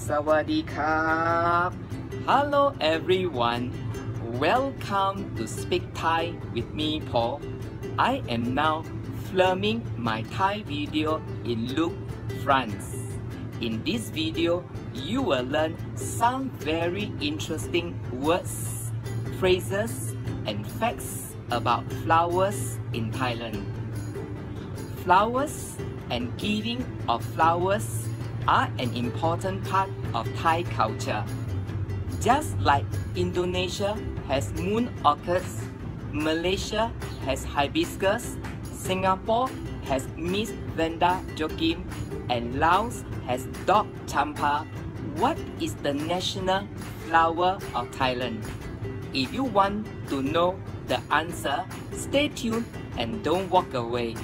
Sawadee. Hello everyone. Welcome to Speak Thai with me Paul. I am now filming my Thai video in Luc, France. In this video, you will learn some very interesting words, phrases, and facts about flowers in Thailand. Flowers and giving of flowers are an important part of Thai culture. Just like Indonesia has moon orchids, Malaysia has hibiscus, Singapore has Miss Vanda Joaquim, and Laos has Dok Champa. What is the national flower of Thailand? If you want to know the answer, stay tuned and don't walk away.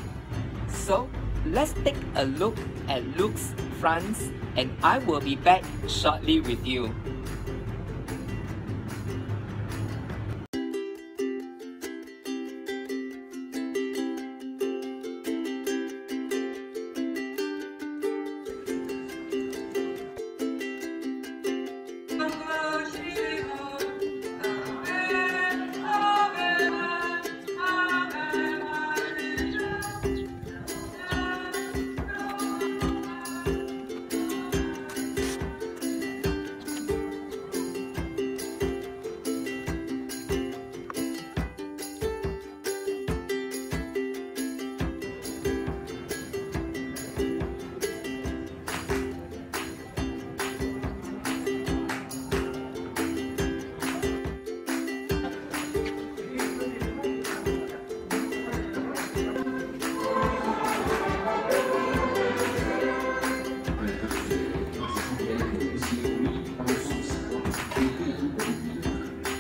So let's take a look at Luc's France and I will be back shortly with you.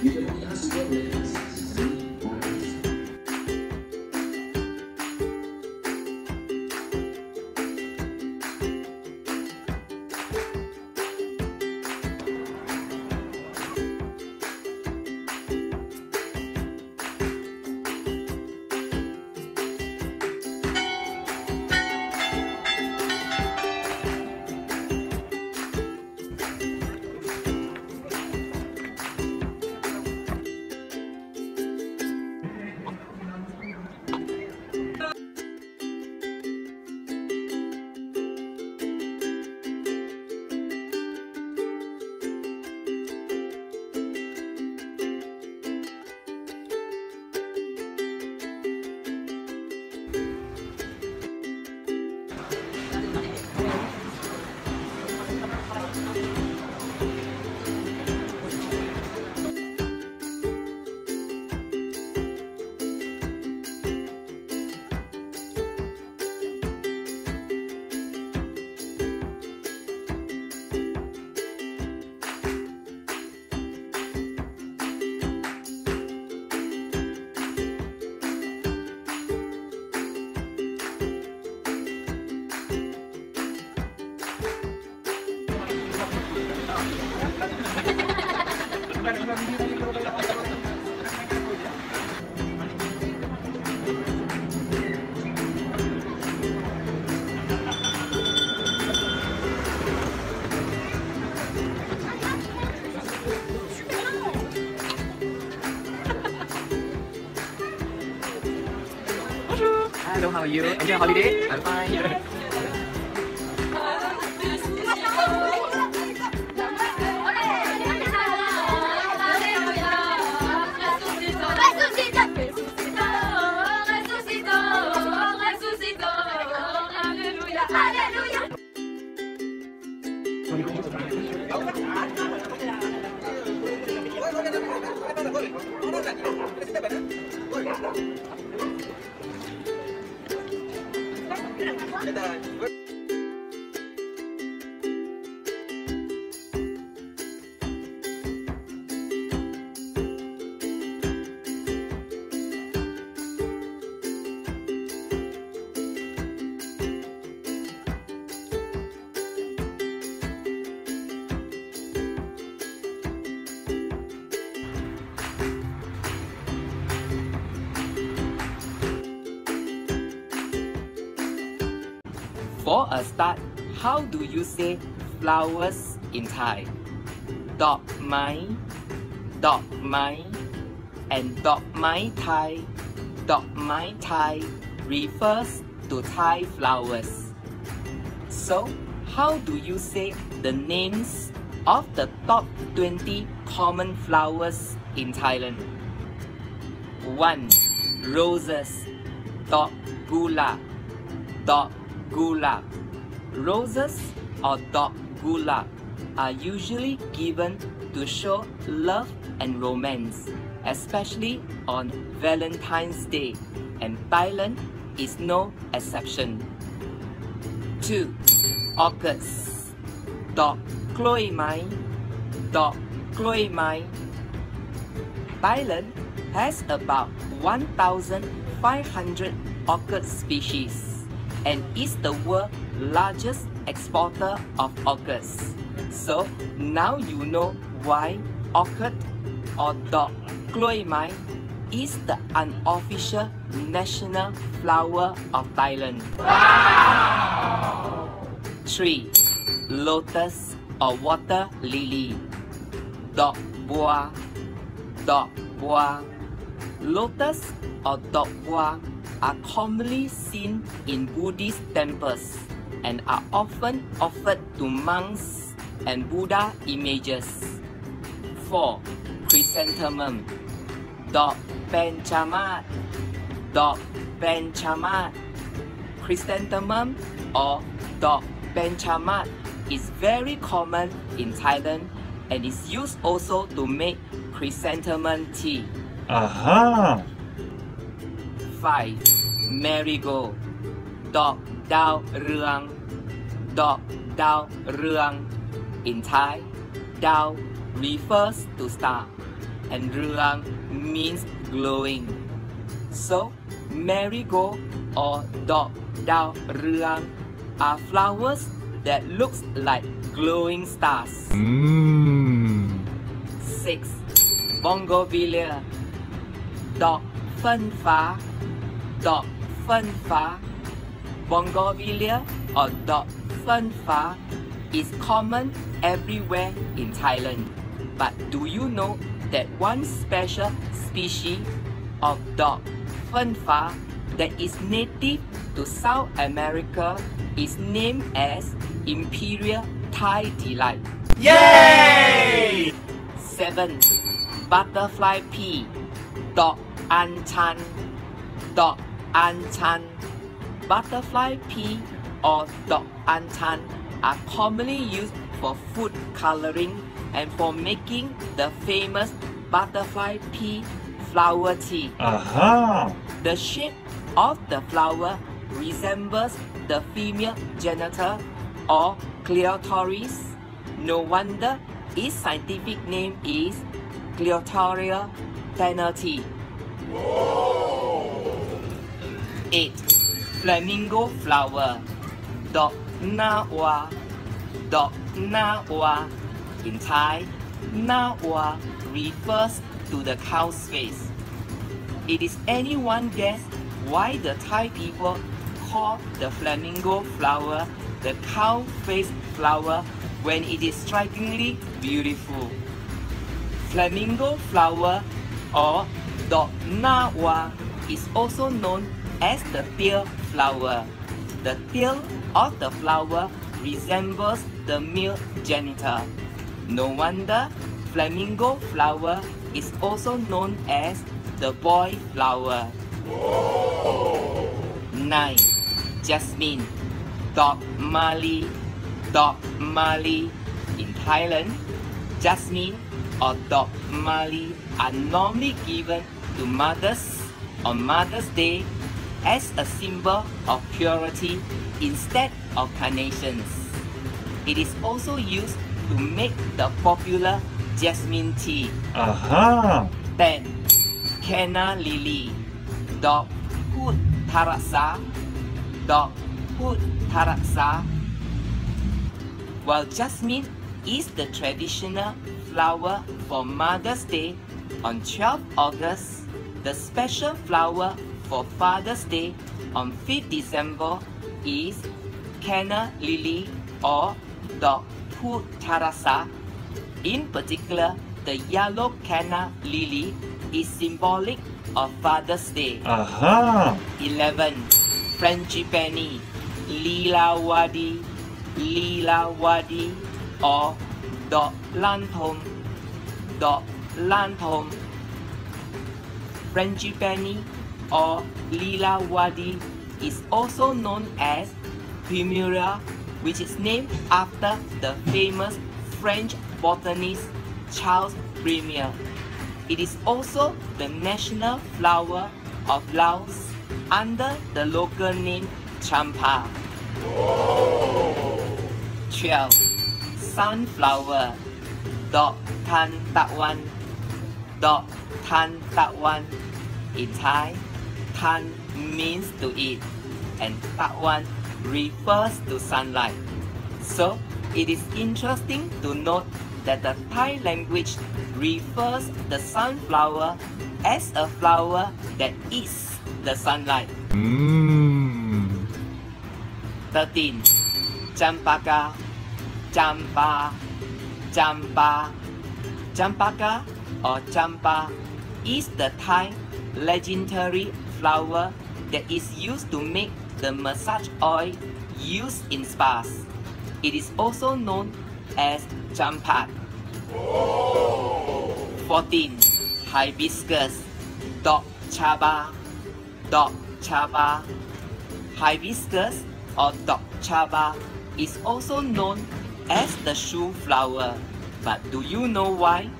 You don't ask it. Hello, how are you? Enjoy holiday? I'm fine. Это... For a start, how do you say flowers in Thai. Dok mai, dok mai, and dok mai Thai. Dok mai Thai refers to Thai flowers. So, how do you say the names of the top 20 common flowers in Thailand? 1. Roses Dok gulab Dok gulab Roses or dog gulab are usually given to show love and romance, especially on Valentine's Day, and Thailand is no exception. 2. Orchids Dog Kloi Mai Dog Kloi Mai Thailand has about 1,500 orchid species and is the world's largest exporter of orchids. So now you know why orchid or dog kloi mai is the unofficial national flower of Thailand. Wow! 3. Lotus or water lily. Dog boa. Dog boa. Lotus or dog boa are commonly seen in Buddhist temples and are often offered to monks and Buddha images. 4. Chrysanthemum Dog Benchamat Dog Benchamat Chrysanthemum or Dog Benchamat is very common in Thailand and is used also to make chrysanthemum tea. Aha! 5. Marigold Dog Dao Ruang Dog Dao Ruang In Thai, Dao refers to star and Ruang means glowing. So, marigold or Dog Dao Ruang are flowers that looks like glowing stars. Mmm. 6. Bougainvillea Dog phân phá Dog phân phá Bougainvillea or dog phân phá is common everywhere in Thailand. But do you know that one special species of dog phá that is native to South America is named as Imperial Thai Delight. Yay! 7. Butterfly pea Dog Anchan Dog Anchan Butterfly pea or dog anchan are commonly used for food coloring and for making the famous butterfly pea flower tea. Aha! The shape of the flower resembles the female genital or clitoris. No wonder its scientific name is Clitoria ternatea. 8. Flamingo flower Dok Na Wa Dok Na Wa In Thai, Na Wa refers to the cow's face. It is anyone guess why the Thai people call the flamingo flower the cow face flower when it is strikingly beautiful. Flamingo flower or Dok Na Wa is also known as the tail flower. The tail of the flower resembles the male genital. No wonder flamingo flower is also known as the boy flower. 9. Jasmine Dog Mali Dog Mali In Thailand, jasmine or dog Mali are normally given to mothers on Mother's Day as a symbol of purity instead of carnations. It is also used to make the popular jasmine tea. Aha! 10. Canna lily Dog Put Taraksa Dog Put Taraksa While jasmine is the traditional flower for Mother's Day on 12 August, the special flower for Father's Day on 5th December is canna lily or dog Putarasa. In particular, the yellow canna lily is symbolic of Father's Day. Aha! 11. Frangipani, Lilawadi, Lilawadi, or Dot Lantom, Dot Lantom. Frangipani or Lilawadi is also known as Plumeria, which is named after the famous French botanist Charles Plumier. It is also the national flower of Laos under the local name Champa. 12. Sunflower Dok Tan Tawan Dok Tan Tawan In Thai, Tan means to eat and Tawan refers to sunlight. So, it is interesting to note that the Thai language refers the sunflower as a flower that eats the sunlight. Mmm. 13. Champaka, Champa, Champa. Champaka or Champa is the Thai legendary flower that is used to make the massage oil used in spas. It is also known as Champat. 14. Hibiscus, Dok Chaba, Dok Chaba. Hibiscus or Dok Chaba is also known as the shoe flower. But do you know why?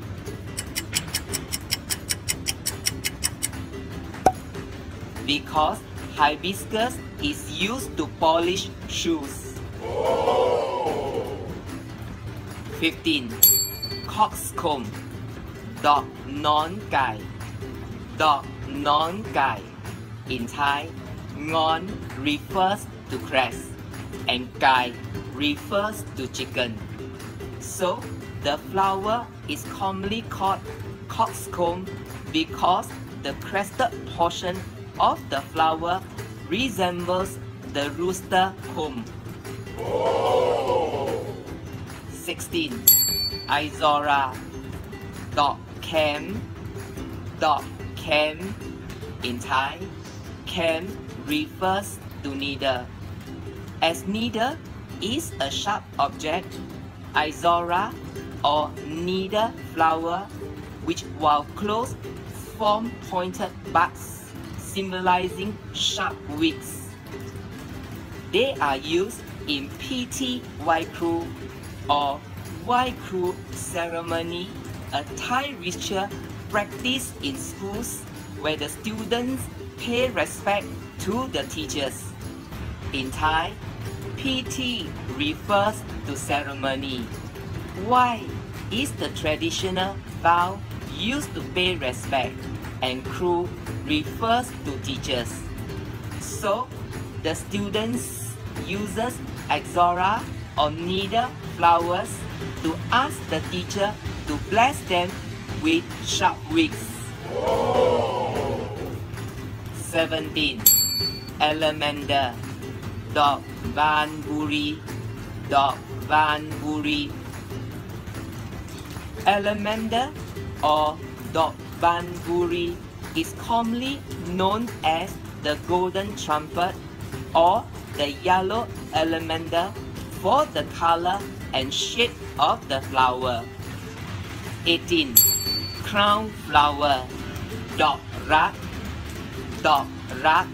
Because hibiscus is used to polish shoes. 15. Coxcomb, dog non gai, dog non gai. In Thai, ngon refers to crest and gai refers to chicken. So, the flower is commonly called coxcomb because the crested portion of the flower resembles the rooster comb. 16. Ixora Dog Cam Dog Cam In Thai, Cam refers to needle. As needle is a sharp object, Ixora or needle flower, which while closed form pointed buds, symbolizing sharp wicks. They are used in PT Waikru or Waikru ceremony, a Thai ritual practiced in schools where the students pay respect to the teachers. In Thai, PT refers to ceremony. Wai is the traditional vow used to pay respect and Kru refers to teachers. So, the students uses Ixora or needle flowers to ask the teacher to bless them with sharp wicks. 17. Allamanda Dog Van Buri Dog Van Buri Allamanda or Dog Van Buri is commonly known as the golden trumpet or the yellow allamanda for the color and shape of the flower. 18. Crown flower Dog Rak Dog Rak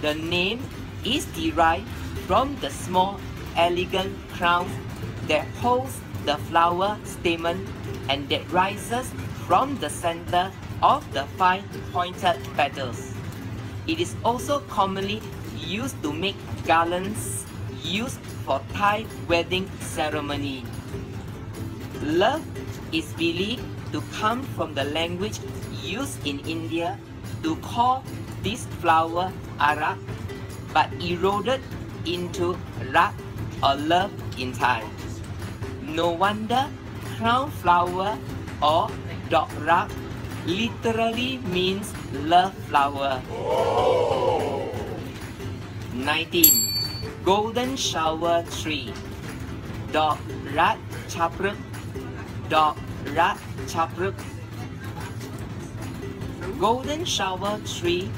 The name is derived from the small elegant crown that holds the flower stamen and that rises from the center of the five pointed petals. It is also commonly used to make garlands used for Thai wedding ceremony. Love is believed to come from the language used in India to call this flower arak, but eroded into rak or love in Thai. No wonder crown flower or dog rak literally means love flower. 19. Golden shower tree. Dog rat chapruk. Dog rat chapruk. Golden shower tree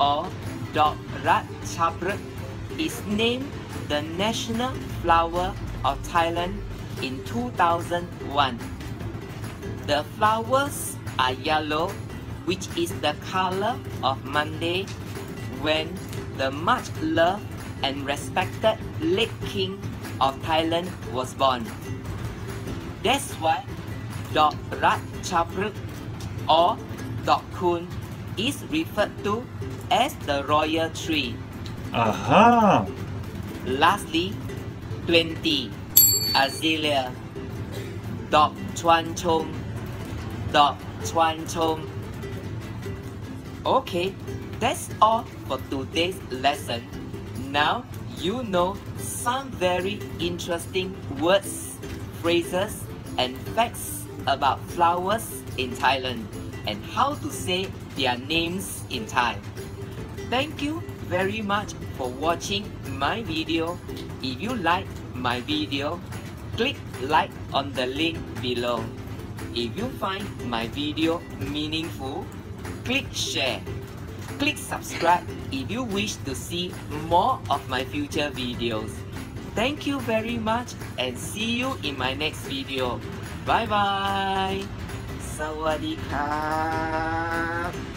or dog rat chapruk is named the national flower of Thailand in 2001. The flowers are yellow, which is the color of Monday when the much loved and respected late king of Thailand was born. That's why Dok Rat Chaprak or Dok Kun is referred to as the royal tree. Aha! Lastly, 20. Azalea. Dok Chuan Chom. Dok Chuan Chom. Okay, that's all for today's lesson. Now you know some very interesting words, phrases, and facts about flowers in Thailand and how to say their names in Thai. Thank you very much for watching my video. If you like my video, click like on the link below. If you find my video meaningful, click share. Click subscribe if you wish to see more of my future videos. Thank you very much and see you in my next video. Bye bye. สวัสดีครับ